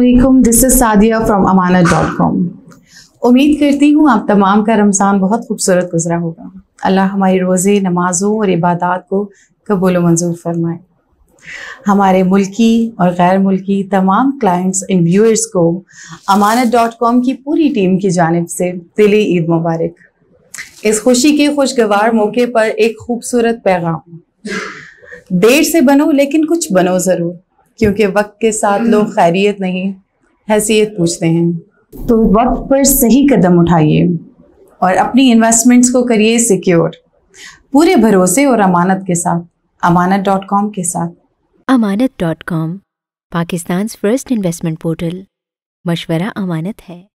वालेकुम this is Sadia from Amanat dot com उम्मीद करती हूँ आप तमाम का रमज़ान बहुत खूबसूरत गुजरा होगा। अल्लाह हमारी रोज़े, नमाज़ों और इबादत को कबूल मंजूर फरमाए। हमारे मुल्की और गैर मुल्की तमाम क्लाइंट्स एंड व्यूअर्स को अमानत डॉट कॉम की पूरी टीम की जानब से दिली ईद मुबारक। इस खुशी के खुशगवार मौके पर एक खूबसूरत पैगाम। देर से बनो, लेकिन कुछ बनो ज़रूर। क्योंकि वक्त के साथ लोग खैरियत नहीं हैसियत पूछते हैं। तो वक्त पर सही कदम उठाइए और अपनी इन्वेस्टमेंट्स को करिए सिक्योर पूरे भरोसे और अमानत के साथ अमानत डॉट कॉम के साथ। Amanat dot com Pakistan first investment portal मशवरा अमानत है।